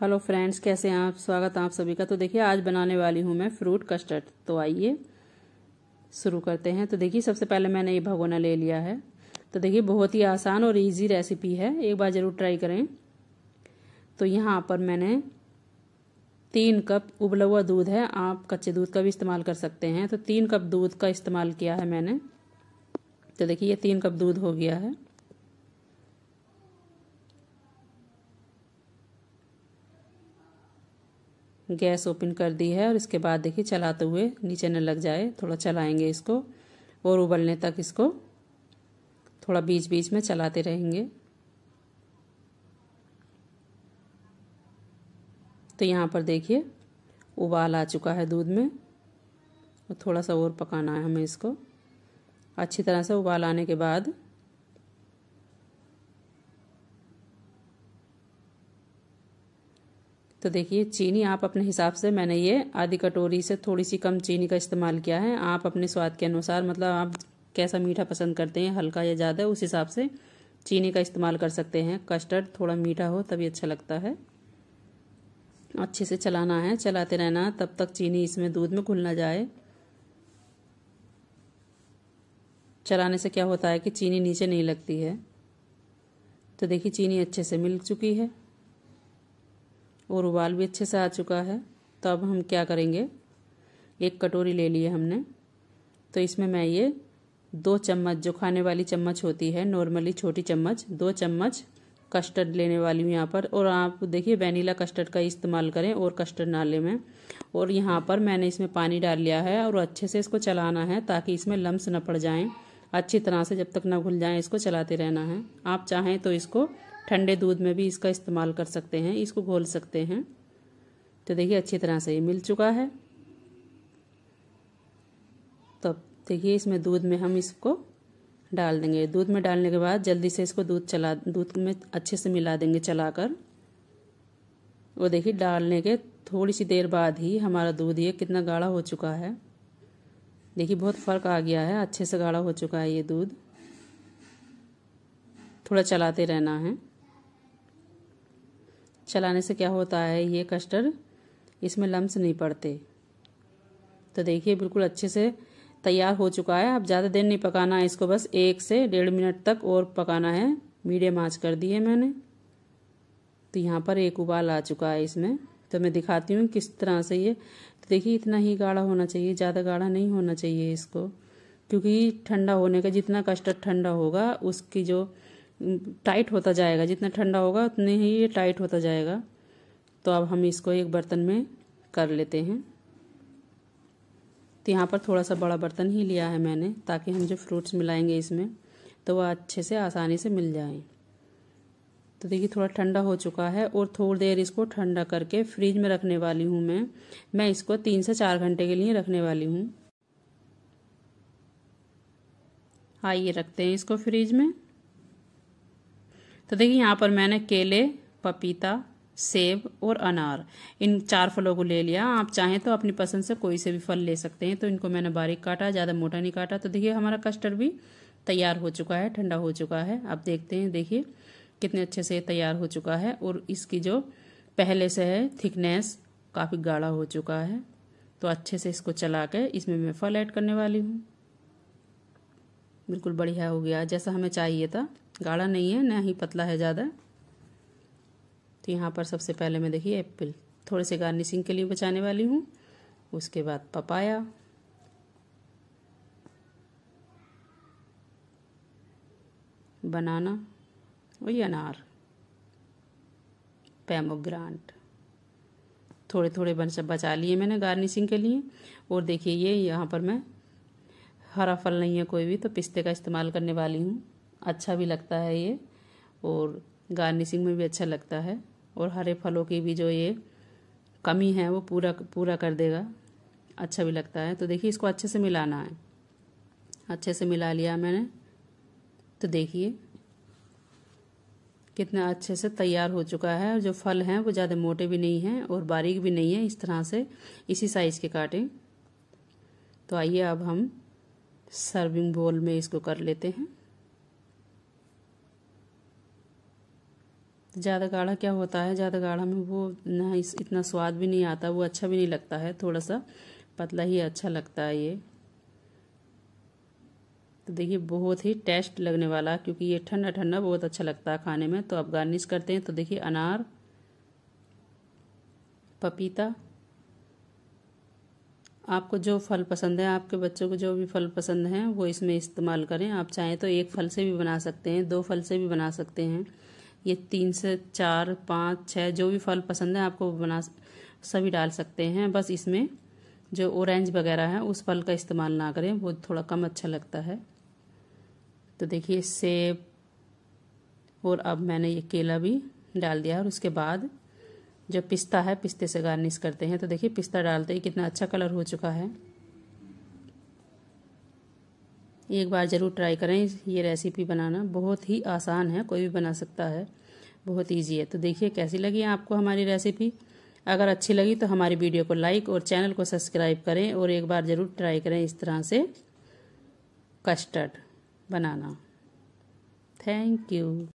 Hello friends, कैसे हैं आप? स्वागत है आप सभी का। तो देखिए, आज बनाने वाली हूँ मैं फ्रूट कस्टर्ड। तो आइए, शुरू करते हैं। तो देखिए, सबसे पहले मैंने ये भगोना ले लिया है। तो देखिए, बहुत ही आसान और इजी रेसिपी है। एक बार ज़रूर ट्राई करें। तो यहाँ पर मैंने तीन कप उबला हुआ दूध है। आप कच्चे दूध का भी इस्तेमाल कर सकते हैं। तो तीन कप दूध का इस्तेमाल किया है मैंने। तो देखिए, ये तीन कप दूध हो गया है। गैस ओपन कर दी है और इसके बाद देखिए चलाते हुए नीचे न लग जाए, थोड़ा चलाएँगे इसको और उबलने तक इसको थोड़ा बीच बीच में चलाते रहेंगे। तो यहाँ पर देखिए, उबाल आ चुका है दूध में और थोड़ा सा और पकाना है हमें इसको। अच्छी तरह से उबाल आने के बाद तो देखिए, चीनी आप अपने हिसाब से मैंने ये आधी कटोरी से थोड़ी सी कम चीनी का इस्तेमाल किया है। आप अपने स्वाद के अनुसार मतलब आप कैसा मीठा पसंद करते हैं, हल्का या ज़्यादा, उस हिसाब से चीनी का इस्तेमाल कर सकते हैं। कस्टर्ड थोड़ा मीठा हो, तभी अच्छा लगता है। अच्छे से चलाना है, चलाते रहना, तब तक चीनी इसमें दूध में घुल ना जाए। चलाने से क्या होता है कि चीनी नीचे नहीं लगती है। तो देखिए, चीनी अच्छे से मिल चुकी है। और उबाल भी अच्छे से आ चुका है। तो अब हम क्या करेंगे? एक कटोरी ले लिए हमने। तो इसमें मैं ये दो चम्मच, जो खाने वाली चम्मच होती है, नॉर्मली छोटी चम्मच, दो चम्मच कस्टर्ड लेने वाली हूँ यहाँ पर। और आप देखिए, वनीला कस्टर्ड का इस्तेमाल करें और कस्टर्ड नाले में। और यहाँ पर मैंने इसमें पानी डाल लिया है और अच्छे से इसको चलाना है ताकि इसमें लम्स न पड़ जाएँ। अच्छी तरह से जब तक ना घुल जाएँ, इसको चलाते रहना है। आप चाहें तो इसको ठंडे दूध में भी इसका इस्तेमाल कर सकते हैं, इसको घोल सकते हैं। तो देखिए, अच्छी तरह से ये मिल चुका है। तो देखिए, इसमें दूध में हम इसको डाल देंगे। दूध में डालने के बाद जल्दी से इसको दूध चला, दूध में अच्छे से मिला देंगे चलाकर। वो देखिए, डालने के थोड़ी सी देर बाद ही हमारा दूध ये कितना गाढ़ा हो चुका है। देखिए, बहुत फ़र्क आ गया है। अच्छे से गाढ़ा हो चुका है ये दूध। थोड़ा चलाते रहना है। चलाने से क्या होता है, ये कस्टर्ड इसमें लम्स नहीं पड़ते। तो देखिए, बिल्कुल अच्छे से तैयार हो चुका है। अब ज़्यादा देर नहीं पकाना है इसको, बस एक से डेढ़ मिनट तक और पकाना है। मीडियम आँच कर दी है मैंने। तो यहाँ पर एक उबाल आ चुका है इसमें। तो मैं दिखाती हूँ किस तरह से ये तो देखिए, इतना ही गाढ़ा होना चाहिए, ज़्यादा गाढ़ा नहीं होना चाहिए इसको। क्योंकि ठंडा होने का, जितना कस्टर्ड ठंडा होगा, उसकी जो टाइट होता जाएगा। जितना ठंडा होगा, उतने ही ये टाइट होता जाएगा। तो अब हम इसको एक बर्तन में कर लेते हैं। तो यहाँ पर थोड़ा सा बड़ा बर्तन ही लिया है मैंने, ताकि हम जो फ्रूट्स मिलाएँगे इसमें तो वह अच्छे से आसानी से मिल जाए। तो देखिए, थोड़ा ठंडा हो चुका है और थोड़ी देर इसको ठंडा करके फ्रिज में रखने वाली हूँ मैं। मैं इसको तीन से चार घंटे के लिए रखने वाली हूँ। आइए रखते हैं इसको फ्रिज में। तो देखिए यहाँ पर मैंने केले, पपीता, सेब और अनार, इन चार फलों को ले लिया। आप चाहें तो अपनी पसंद से कोई से भी फल ले सकते हैं तो इनको मैंने बारीक काटा, ज़्यादा मोटा नहीं काटा। तो देखिए हमारा कस्टर्ड भी तैयार हो चुका है, ठंडा हो चुका है। आप देखते हैं, देखिए कितने अच्छे से तैयार हो चुका है और इसकी जो पहले से है थिकनेस काफ़ी गाढ़ा हो चुका है। तो अच्छे से इसको चला के इसमें मैं फल ऐड करने वाली हूँ। बिल्कुल बढ़िया हो गया, जैसा हमें चाहिए था। गाढ़ा नहीं है, ना ही पतला है ज़्यादा। तो यहाँ पर सबसे पहले मैं देखिए, एप्पल। थोड़े से गार्निशिंग के लिए बचाने वाली हूँ। उसके बाद पपाया। बनाना। और ये अनार। पैमोग्रांट। थोड़े थोड़े बचा लिए मैंने गार्निशिंग के लिए। और देखिए, ये यहाँ पर मैं हरा फल नहीं है कोई भी तो पिस्ते का इस्तेमाल करने वाली हूँ। अच्छा भी लगता है ये, और गार्निशिंग में भी अच्छा लगता है, और हरे फलों की भी जो ये कमी है, वो पूरा पूरा कर देगा। अच्छा भी लगता है। तो देखिए, इसको अच्छे से मिलाना है। अच्छे से मिला लिया मैंने। तो देखिए, कितना अच्छे से तैयार हो चुका है। और जो फल हैं, वो ज़्यादा मोटे भी नहीं हैं और बारीक भी नहीं है, इस तरह से इसी साइज़ के काटें। तो आइए, अब हम सर्विंग बोल में इसको कर लेते हैं। ज़्यादा गाढ़ा क्या होता है? ज़्यादा गाढ़ा में वो ना इतना स्वाद भी नहीं आता, वो अच्छा भी नहीं लगता है थोड़ा सा पतला ही अच्छा लगता है ये। तो देखिए, बहुत ही टेस्ट लगने वाला, क्योंकि ये ठंडा ठंडा बहुत अच्छा लगता है खाने में तो अब गार्निश करते हैं तो देखिए, अनार, पपीता, आपको जो फल पसंद है, आपके बच्चों को जो भी फल पसंद हैं, वो इसमें इस्तेमाल करें। आप चाहें तो एक फल से भी बना सकते हैं, दो फल से भी बना सकते हैं। ये तीन से चार, पाँच छः जो भी फल पसंद है आपको बना सभी डाल सकते हैं। बस इसमें जो ऑरेंज वगैरह है, उस फल का इस्तेमाल ना करें, वो थोड़ा कम अच्छा लगता है। तो देखिए, सेब और अब मैंने ये केला भी डाल दिया और उसके बाद जो पिस्ता है, पिस्ते से गार्निश करते हैं। तो देखिए, पिस्ता डालते ही कितना अच्छा कलर हो चुका है। एक बार ज़रूर ट्राई करें। ये रेसिपी बनाना बहुत ही आसान है, कोई भी बना सकता है। बहुत ईजी है। तो देखिए कैसी लगी आपको हमारी रेसिपी अगर अच्छी लगी तो हमारी वीडियो को लाइक और चैनल को सब्सक्राइब करें और एक बार ज़रूर ट्राई करें इस तरह से कस्टर्ड बनाना। Thank you